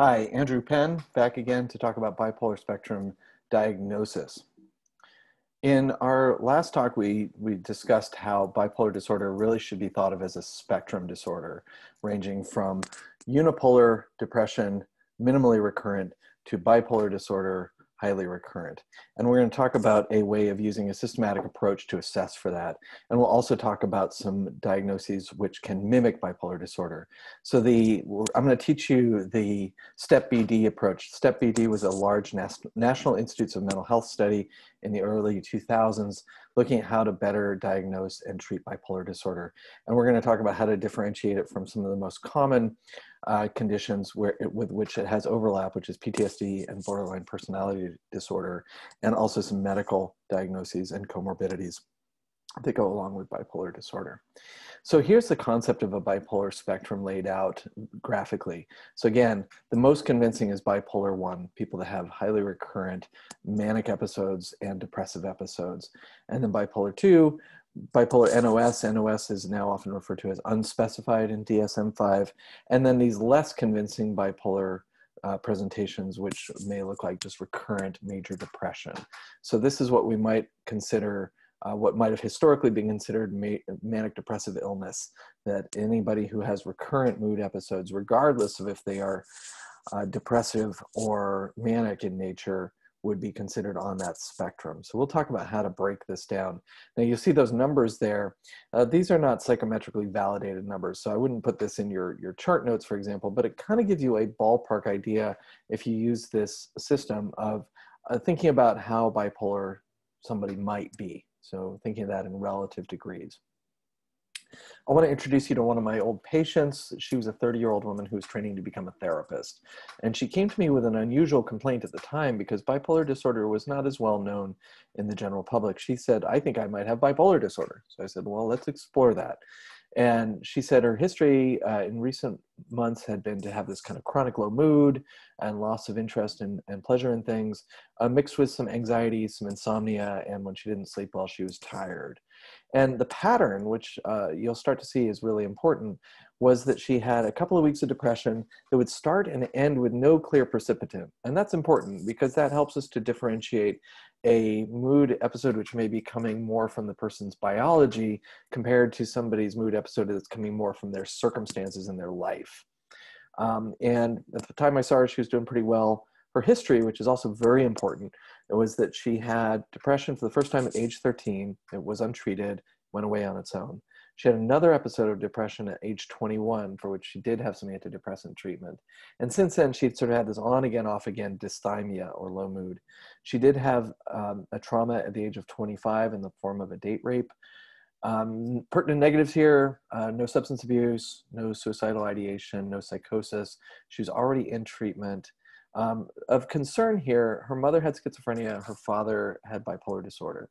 Hi, Andrew Penn, back again to talk about bipolar spectrum diagnosis. In our last talk, we, we discussed how bipolar disorder really should be thought of as a spectrum disorder, ranging from unipolar depression, minimally recurrent, to bipolar disorder, highly recurrent. And we're going to talk about a way of using a systematic approach to assess for that. And we'll also talk about some diagnoses which can mimic bipolar disorder. So the I'm going to teach you the STEP-BD approach. STEP-BD was a large National Institutes of Mental Health study in the early 2000s looking at how to better diagnose and treat bipolar disorder. And we're going to talk about how to differentiate it from some of the most common uh, conditions where it, with which it has overlap, which is PTSD and borderline personality disorder, and also some medical diagnoses and comorbidities that go along with bipolar disorder. So here's the concept of a bipolar spectrum laid out graphically. So again, the most convincing is bipolar 1, people that have highly recurrent manic episodes and depressive episodes. And then bipolar 2, bipolar NOS. NOS is now often referred to as unspecified in DSM-5. And then these less convincing bipolar uh, presentations, which may look like just recurrent major depression. So this is what we might consider uh, what might have historically been considered ma manic depressive illness, that anybody who has recurrent mood episodes, regardless of if they are uh, depressive or manic in nature, would be considered on that spectrum. So we'll talk about how to break this down. Now you see those numbers there. Uh, these are not psychometrically validated numbers, so I wouldn't put this in your, your chart notes, for example, but it kind of gives you a ballpark idea if you use this system of uh, thinking about how bipolar somebody might be. So thinking of that in relative degrees. I want to introduce you to one of my old patients. She was a 30 year old woman who was training to become a therapist. And she came to me with an unusual complaint at the time because bipolar disorder was not as well known in the general public. She said, I think I might have bipolar disorder. So I said, well, let's explore that. And she said her history uh, in recent months had been to have this kind of chronic low mood and loss of interest and, and pleasure in things, uh, mixed with some anxiety, some insomnia, and when she didn't sleep well, she was tired. And the pattern, which uh, you'll start to see is really important, was that she had a couple of weeks of depression that would start and end with no clear precipitant. And that's important because that helps us to differentiate a mood episode which may be coming more from the person's biology compared to somebody's mood episode that's coming more from their circumstances in their life. Um, and at the time I saw her, she was doing pretty well. Her history, which is also very important, it was that she had depression for the first time at age 13. It was untreated, went away on its own. She had another episode of depression at age 21 for which she did have some antidepressant treatment. And since then, she'd sort of had this on again, off again dysthymia or low mood. She did have um, a trauma at the age of 25 in the form of a date rape. Um, pertinent negatives here uh, no substance abuse, no suicidal ideation, no psychosis. She was already in treatment. Um, of concern here, her mother had schizophrenia, her father had bipolar disorder.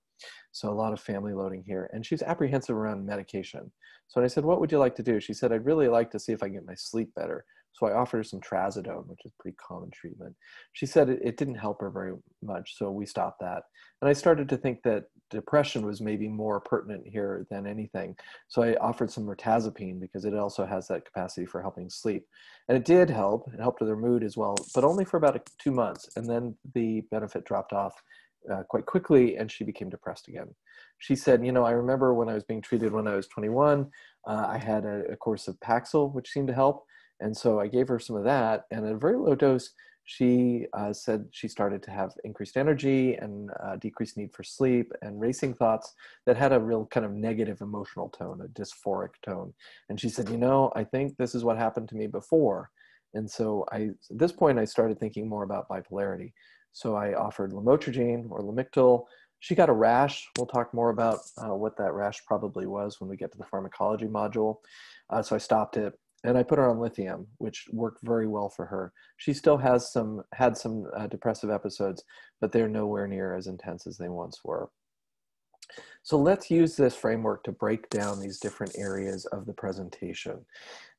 So a lot of family loading here. And she's apprehensive around medication. So I said, what would you like to do? She said, I'd really like to see if I can get my sleep better. So I offered her some trazodone, which is pretty common treatment. She said it, it, didn't help her very much, so we stopped that. And I started to think that depression was maybe more pertinent here than anything. So I offered some mirtazapine because it also has that capacity for helping sleep. And it did help. It helped with her mood as well, but only for about two months. And then the benefit dropped off uh, quite quickly and she became depressed again. She said, you know, I remember when I was being treated when I was 21, uh, I had a, a, course of Paxil, which seemed to help. And so I gave her some of that and at a very low dose, she uh, said she started to have increased energy and uh, decreased need for sleep and racing thoughts that had a real kind of negative emotional tone, a dysphoric tone. And she said, you know, I think this is what happened to me before. And so I, at this point, I started thinking more about bipolarity. So I offered lamotrigine or Lamictal. She got a rash. We'll talk more about uh, what that rash probably was when we get to the pharmacology module. Uh, so I stopped it and I put her on lithium, which worked very well for her. She still has some had some uh, depressive episodes, but they're nowhere near as intense as they once were. So let's use this framework to break down these different areas of the presentation.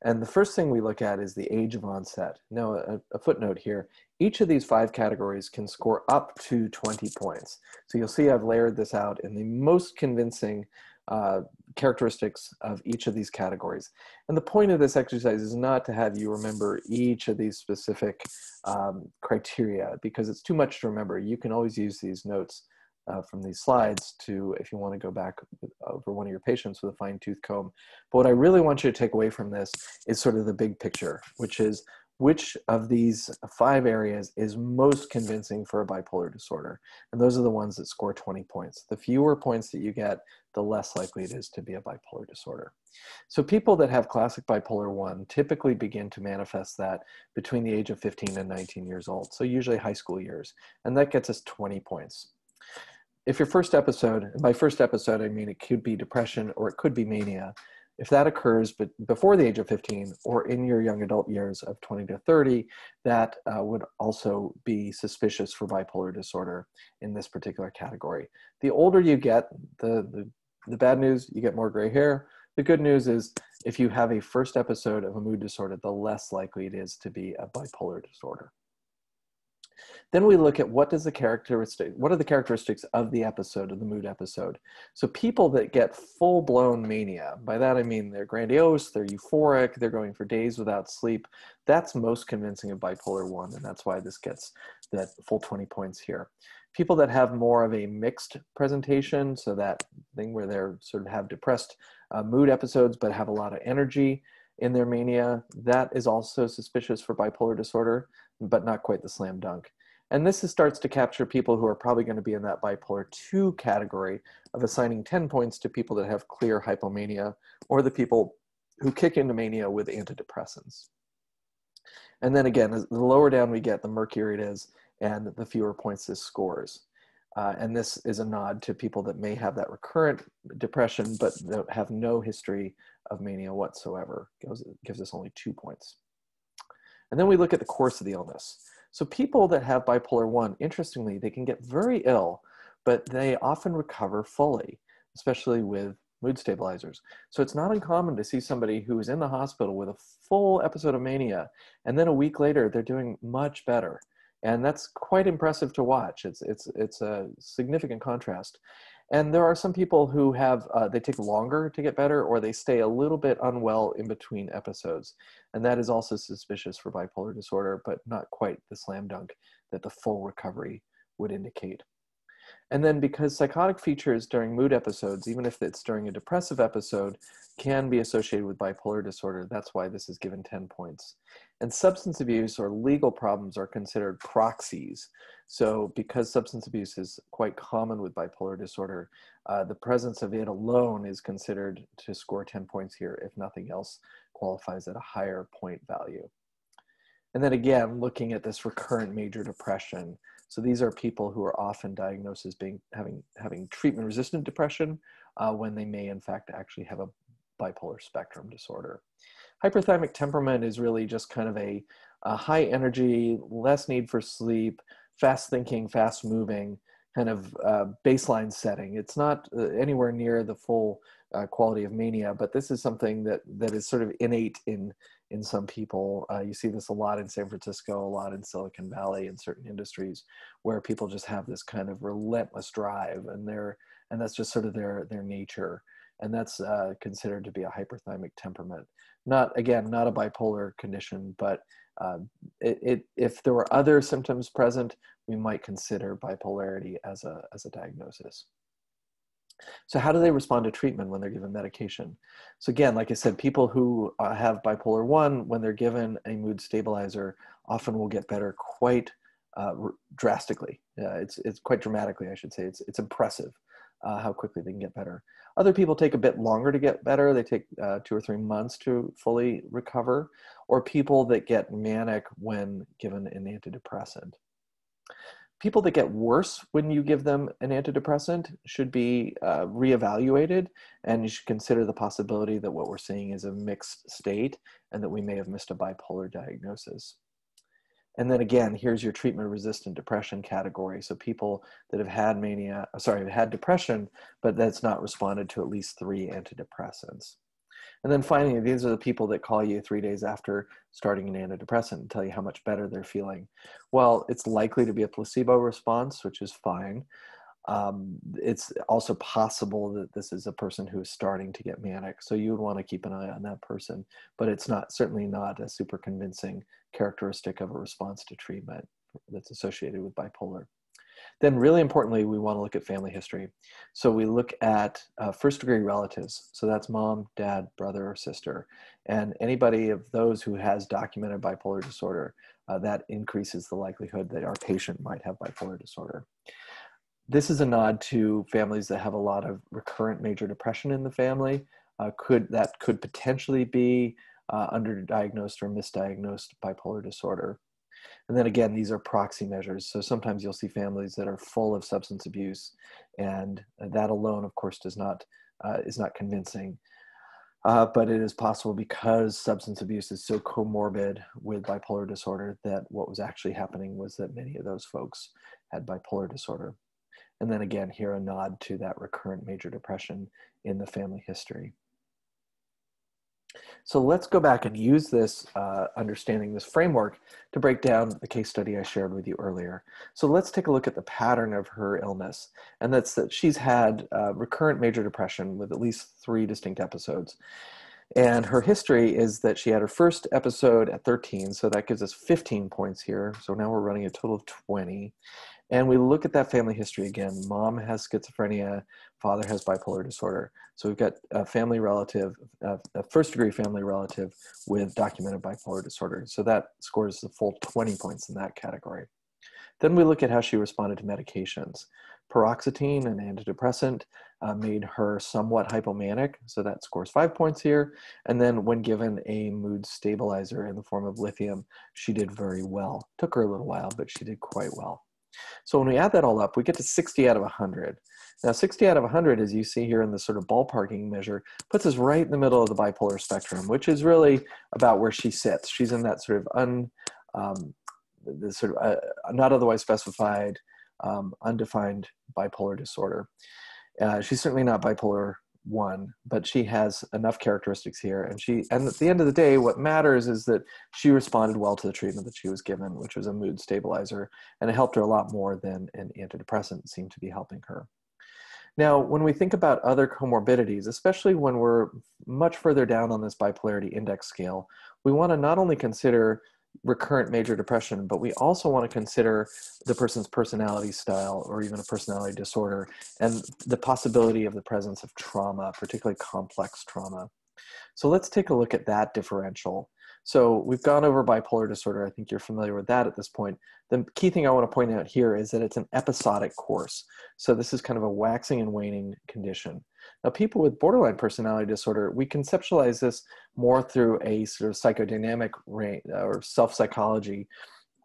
And the first thing we look at is the age of onset. Now, a, a, footnote here, each of these five categories can score up to 20 points. So you'll see I've layered this out in the most convincing uh, characteristics of each of these categories. And the point of this exercise is not to have you remember each of these specific um, criteria because it's too much to remember. You can always use these notes uh, from these slides to, if you want to go back over one of your patients with a fine tooth comb. But what I really want you to take away from this is sort of the big picture, which is which of these five areas is most convincing for a bipolar disorder. And those are the ones that score 20 points. The fewer points that you get, the less likely it is to be a bipolar disorder. So people that have classic bipolar 1 typically begin to manifest that between the age of 15 and 19 years old, so usually high school years. And that gets us 20 points. If your first episode, by first episode I mean it could be depression or it could be mania, if that occurs but before the age of 15 or in your young adult years of 20 to 30, that uh, would also be suspicious for bipolar disorder in this particular category. The older you get, the, the, the bad news, you get more gray hair. The good news is if you have a first episode of a mood disorder, the less likely it is to be a bipolar disorder. Then we look at what does the characteristic, what are the characteristics of the episode, of the mood episode. So people that get full blown mania, by that I mean they're grandiose, they're euphoric, they're going for days without sleep. That's most convincing of bipolar one, and that's why this gets that full 20 points here. People that have more of a mixed presentation, so that thing where they're sort of have depressed uh, mood episodes but have a lot of energy in their mania, that is also suspicious for bipolar disorder, but not quite the slam dunk. And this starts to capture people who are probably going to be in that bipolar 2 category of assigning 10 points to people that have clear hypomania or the people who kick into mania with antidepressants. And then again, the lower down we get, the murkier it is, and the fewer points this scores. Uh, and this is a nod to people that may have that recurrent depression, but have no history of mania whatsoever. Gives, gives us only two points. And then we look at the course of the illness. So people that have bipolar 1, interestingly, they can get very ill, but they often recover fully, especially with mood stabilizers. So it's not uncommon to see somebody who is in the hospital with a full episode of mania, and then a week later they're doing much better. And that's quite impressive to watch. It's, it's, it's a significant contrast. And there are some people who have, uh, they take longer to get better or they stay a little bit unwell in between episodes. And that is also suspicious for bipolar disorder, but not quite the slam dunk that the full recovery would indicate. And then because psychotic features during mood episodes, even if it's during a depressive episode, can be associated with bipolar disorder, that's why this is given 10 points. And substance abuse or legal problems are considered proxies. So because substance abuse is quite common with bipolar disorder, uh, the presence of it alone is considered to score 10 points here if nothing else qualifies at a higher point value. And then again, looking at this recurrent major depression, so these are people who are often diagnosed as being having having treatment resistant depression uh, when they may in fact actually have a bipolar spectrum disorder. Hyperthymic temperament is really just kind of a, a high energy, less need for sleep, fast thinking, fast moving kind of uh, baseline setting. It's not uh, anywhere near the full uh, quality of mania, but this is something that that is sort of innate in in some people. Uh, you see this a lot in San Francisco, a lot in Silicon Valley, in certain industries, where people just have this kind of relentless drive, and they're and that's just sort of their their nature, and that's uh, considered to be a hyperthymic temperament. Not again, not a bipolar condition, but uh, it, it, if there were other symptoms present, we might consider bipolarity as a as a diagnosis. So how do they respond to treatment when they're given medication? So again, like I said, people who uh, have bipolar 1, when they're given a mood stabilizer, often will get better quite uh, drastically. It's, it's quite dramatically, I should say. It's, it's impressive uh, how quickly they can get better. Other people take a bit longer to get better. They take uh, two or three months to fully recover, or people that get manic when given an antidepressant people that get worse when you give them an antidepressant should be uh, reevaluated and you should consider the possibility that what we're seeing is a mixed state and that we may have missed a bipolar diagnosis. And then again here's your treatment resistant depression category. So people that have had mania sorry have had depression but that's not responded to at least three antidepressants and then finally, these are the people that call you three days after starting an antidepressant and tell you how much better they're feeling. Well, it's likely to be a placebo response, which is fine. um, it's also possible that this is a person who is starting to get manic. So you would want to keep an eye on that person, but it's not certainly not a super convincing characteristic of a response to treatment that's associated with bipolar. Then, really importantly, we want to look at family history. So we look at uh, first degree relatives. So that's mom, dad, brother, or sister. And anybody of those who has documented bipolar disorder, uh, that increases the likelihood that our patient might have bipolar disorder. This is a nod to families that have a lot of recurrent major depression in the family. Uh, could that could potentially be uh, underdiagnosed or misdiagnosed bipolar disorder. And then again, these are proxy measures. So sometimes you'll see families that are full of substance abuse, and that alone, of course, does not uh, is not convincing. Uh, but it is possible because substance abuse is so comorbid with bipolar disorder that what was actually happening was that many of those folks had bipolar disorder. And then again, here a nod to that recurrent major depression in the family history. So let's go back and use this uh, understanding, this framework, to break down the case study I shared with you earlier. So let's take a look at the pattern of her illness. And that's that she's had uh, recurrent major depression with at least three distinct episodes. And her history is that she had her first episode at 13, so that gives us 15 points here. So now we're running a total of 20. And we look at that family history again. Mom has schizophrenia, father has bipolar disorder. So we've got a family relative, a first degree family relative with documented bipolar disorder. So that scores the full 20 points in that category. Then we look at how she responded to medications. Paroxetine, an antidepressant, uh, made her somewhat hypomanic, so that scores five points here. And then when given a mood stabilizer in the form of lithium, she did very well. Took her a little while, but she did quite well. So when we add that all up, we get to 60 out of 100. Now, 60 out of 100, as you see here in the sort of ballparking measure, puts us right in the middle of the bipolar spectrum, which is really about where she sits. She's in that sort of un, um, the sort of uh, not otherwise specified, um, undefined bipolar disorder. Uh, she's certainly not bipolar one, but she has enough characteristics here. And she, and at the end of the day, what matters is that she responded well to the treatment that she was given, which was a mood stabilizer, and it helped her a lot more than an antidepressant seemed to be helping her. Now, when we think about other comorbidities, especially when we're much further down on this bipolarity index scale, we want to not only consider recurrent major depression, but we also want to consider the person's personality style or even a personality disorder and the possibility of the presence of trauma, particularly complex trauma. So let's take a look at that differential. So we've gone over bipolar disorder. I think you're familiar with that at this point. The key thing I want to point out here is that it's an episodic course. So this is kind of a waxing and waning condition. Now, people with borderline personality disorder, we conceptualize this more through a sort of psychodynamic uh, or self psychology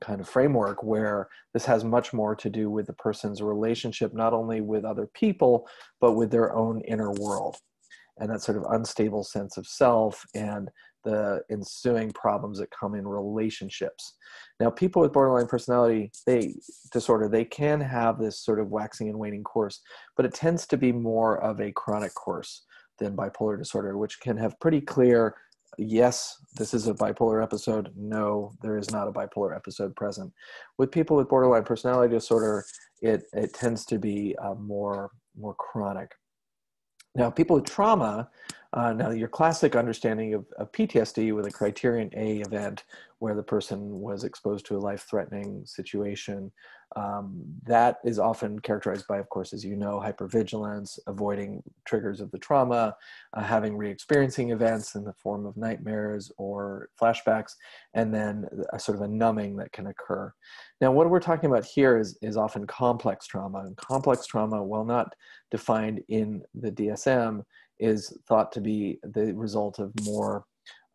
kind of framework where this has much more to do with the person's relationship, not only with other people, but with their own inner world. And that sort of unstable sense of self and the ensuing problems that come in relationships. Now, people with borderline personality they, disorder, they can have this sort of waxing and waning course, but it tends to be more of a chronic course than bipolar disorder, which can have pretty clear yes, this is a bipolar episode. No, there is not a bipolar episode present. With people with borderline personality disorder, it, it tends to be uh, more, more chronic. Now, people with trauma, uh, now your classic understanding of, of, PTSD with a criterion A event where the person was exposed to a life-threatening situation, um, that is often characterized by, of course, as you know, hypervigilance, avoiding triggers of the trauma, uh, having re-experiencing events in the form of nightmares or flashbacks, and then a sort of a numbing that can occur. Now, what we're talking about here is, is often complex trauma, and complex trauma, while not defined in the DSM, is thought to be the result of more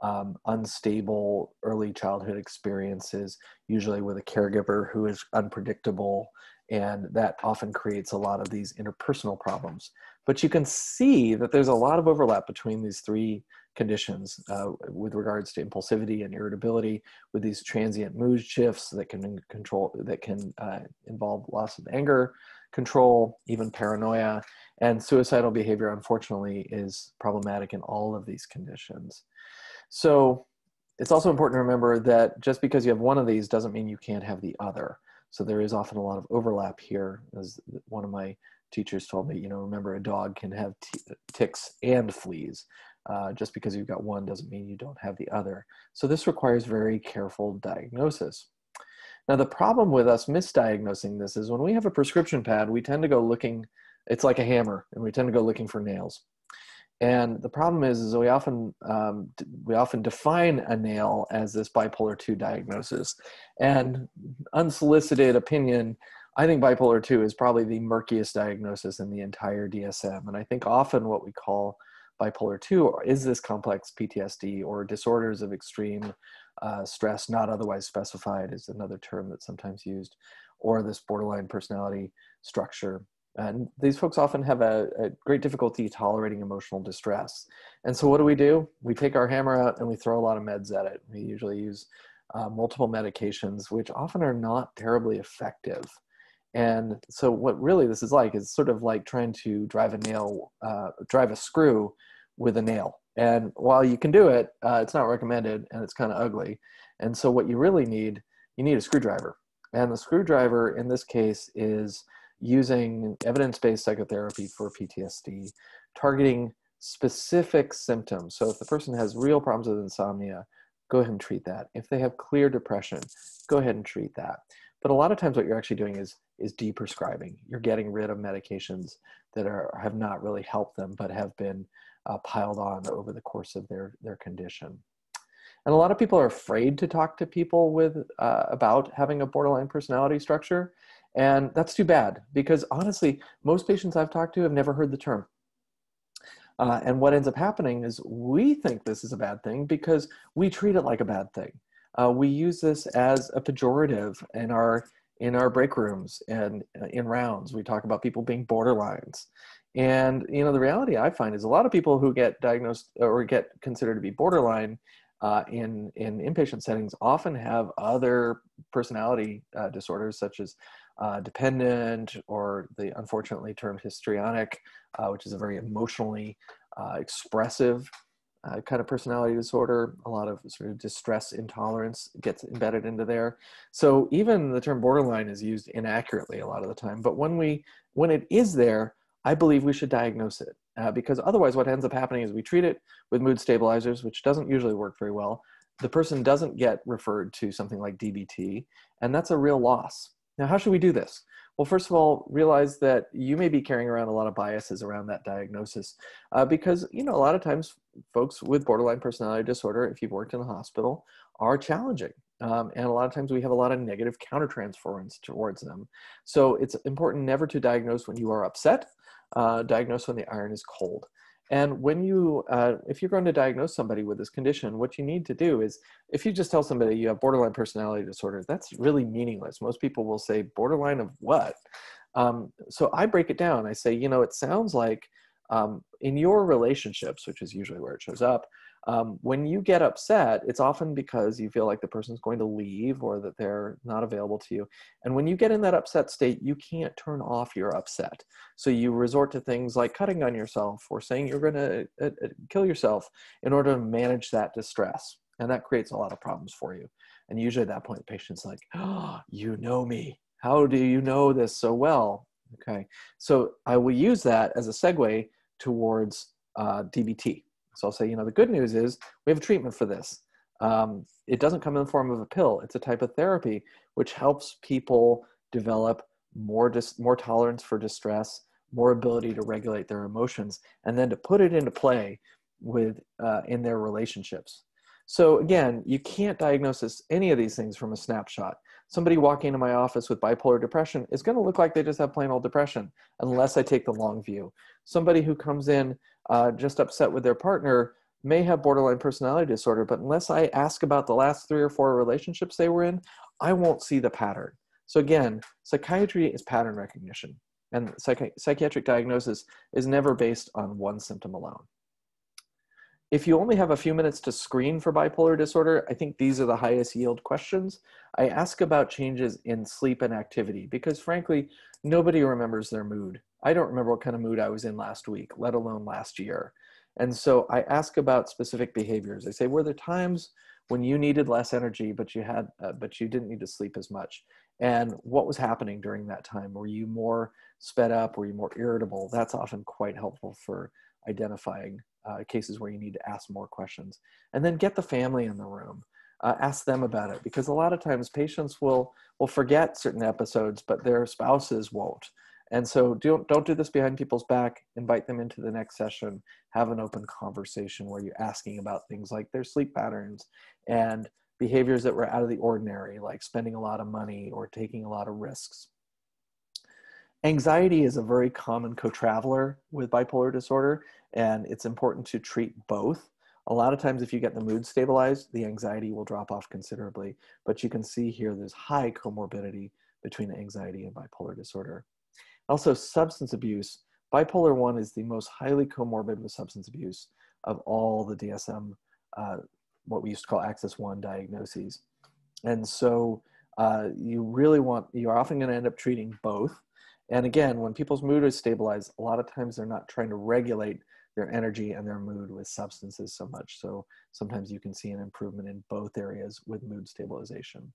um, unstable early childhood experiences, usually with a caregiver who is unpredictable, and that often creates a lot of these interpersonal problems. But you can see that there's a lot of overlap between these three conditions uh, with regards to impulsivity and irritability, with these transient mood shifts that can control that can uh, involve loss of anger control, even paranoia, and suicidal behavior. Unfortunately, is problematic in all of these conditions. So it's also important to remember that just because you have one of these doesn't mean you can't have the other. So there is often a lot of overlap here. As one of my teachers told me, you know, remember a dog can have ticks and fleas. Uh, just because you've got one doesn't mean you don't have the other. So this requires very careful diagnosis. Now the problem with us misdiagnosing this is when we have a prescription pad, we tend to go looking, it's like a hammer, and we tend to go looking for nails. And the problem is, is we often um, we often define a nail as this bipolar two diagnosis, and unsolicited opinion. I think bipolar two is probably the murkiest diagnosis in the entire DSM, and I think often what we call bipolar 2 is this complex PTSD or disorders of extreme uh, stress not otherwise specified is another term that's sometimes used, or this borderline personality structure. And these folks often have a, a, great difficulty tolerating emotional distress. And so, what do we do? We take our hammer out and we throw a lot of meds at it. We usually use uh, multiple medications, which often are not terribly effective. And so, what really this is like is sort of like trying to drive a nail, uh, drive a screw with a nail. And while you can do it, uh, it's not recommended and it's kind of ugly. And so, what you really need, you need a screwdriver. And the screwdriver in this case is using evidence based psychotherapy for PTSD, targeting specific symptoms. So, if the person has real problems with insomnia, go ahead and treat that. If they have clear depression, go ahead and treat that. But a lot of times, what you're actually doing is is deprescribing. You're getting rid of medications that are have not really helped them, but have been uh, piled on over the course of their their condition. And a lot of people are afraid to talk to people with uh, about having a borderline personality structure, and that's too bad because honestly, most patients I've talked to have never heard the term. Uh, and what ends up happening is we think this is a bad thing because we treat it like a bad thing. Uh, we use this as a pejorative in our in our break rooms and uh, in rounds. We talk about people being borderlines, and you know, the reality I find is a lot of people who get diagnosed or get considered to be borderline uh, in in inpatient settings often have other personality uh, disorders such as uh, dependent or the unfortunately termed histrionic, uh, which is a very emotionally uh, expressive uh, kind of personality disorder. A lot of sort of distress intolerance gets embedded into there. So even the term borderline is used inaccurately a lot of the time. But when we when it is there, I believe we should diagnose it uh, because otherwise, what ends up happening is we treat it with mood stabilizers, which doesn't usually work very well. The person doesn't get referred to something like DBT, and that's a real loss. Now, how should we do this? Well, first of all, realize that you may be carrying around a lot of biases around that diagnosis uh, because, you know, a lot of times folks with borderline personality disorder, if you've worked in a hospital, are challenging. Um, and a lot of times we have a lot of negative countertransference towards them. So it's important never to diagnose when you are upset, uh, diagnose when the iron is cold. And when you, uh, if you're going to diagnose somebody with this condition, what you need to do is, if you just tell somebody you have borderline personality disorder, that's really meaningless. Most people will say, borderline of what? Um, so I break it down. I say, you know, it sounds like um, in your relationships, which is usually where it shows up, um, when you get upset, it's often because you feel like the person's going to leave or that they're not available to you. And when you get in that upset state, you can't turn off your upset. So you resort to things like cutting on yourself or saying you're going to uh, uh, kill yourself in order to manage that distress. And that creates a lot of problems for you. And usually at that point, the patient's like, oh, you know me. How do you know this so well? Okay. So I will use that as a segue towards uh, DBT. So I'll say, you know, the good news is we have a treatment for this. Um, it doesn't come in the form of a pill. It's a type of therapy which helps people develop more dis- more tolerance for distress, more ability to regulate their emotions, and then to put it into play with uh, in their relationships. So again, you can't diagnose any of these things from a snapshot. Somebody walking into my office with bipolar depression is going to look like they just have plain old depression, unless I take the long view. Somebody who comes in uh, just upset with their partner may have borderline personality disorder, but unless I ask about the last three or four relationships they were in, I won't see the pattern. So again, psychiatry is pattern recognition, and psychi- psychiatric diagnosis is never based on one symptom alone. If you only have a few minutes to screen for bipolar disorder, I think these are the highest yield questions. I ask about changes in sleep and activity because frankly, nobody remembers their mood. I don't remember what kind of mood I was in last week, let alone last year. And so I ask about specific behaviors. I say, were there times when you needed less energy, but you had, uh, but you didn't need to sleep as much. And what was happening during that time? Were you more sped up? Were you more irritable? That's often quite helpful for identifying uh, cases where you need to ask more questions. And then get the family in the room. Uh, ask them about it because a lot of times patients will will forget certain episodes, but their spouses won't. And so don't, don't do this behind people's back. Invite them into the next session. Have an open conversation where you're asking about things like their sleep patterns and behaviors that were out of the ordinary, like spending a lot of money or taking a lot of risks. Anxiety is a very common co-traveler with bipolar disorder, and it's important to treat both. A lot of times if you get the mood stabilized, the anxiety will drop off considerably, but you can see here there's high comorbidity between anxiety and bipolar disorder. Also, substance abuse. Bipolar 1 is the most highly comorbid with substance abuse of all the DSM, uh, what we used to call Axis 1 diagnoses. And so uh, you really want, you're often going to end up treating both. And again, when people's mood is stabilized, a lot of times they're not trying to regulate their energy and their mood with substances so much. So sometimes you can see an improvement in both areas with mood stabilization.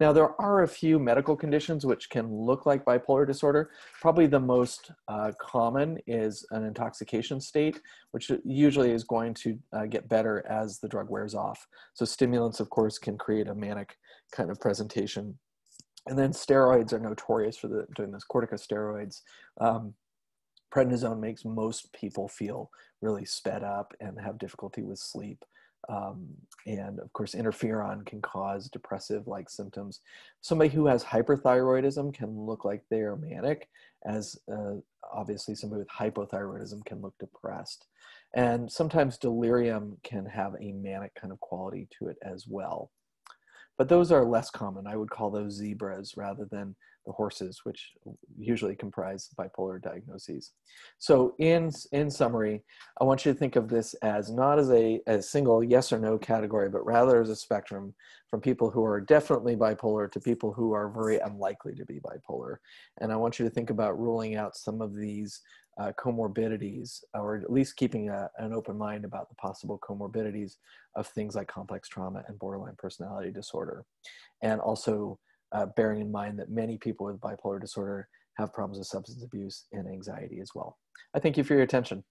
Now, there are a few medical conditions which can look like bipolar disorder. Probably the most uh, common is an intoxication state, which usually is going to uh, get better as the drug wears off. So, stimulants, of course, can create a manic kind of presentation. And then steroids are notorious for the, doing this, corticosteroids. Um, prednisone makes most people feel really sped up and have difficulty with sleep. Um, and of course, interferon can cause depressive like symptoms. Somebody who has hyperthyroidism can look like they are manic, as uh, obviously somebody with hypothyroidism can look depressed. And sometimes delirium can have a manic kind of quality to it as well. But those are less common. I would call those zebras rather than the horses, which usually comprise bipolar diagnoses. So in, in summary, I want you to think of this as not as a, a single yes or no category, but rather as a spectrum from people who are definitely bipolar to people who are very unlikely to be bipolar. And I want you to think about ruling out some of these uh, comorbidities, or at least keeping a, an open mind about the possible comorbidities of things like complex trauma and borderline personality disorder. And also uh, bearing in mind that many people with bipolar disorder have problems with substance abuse and anxiety as well. I thank you for your attention.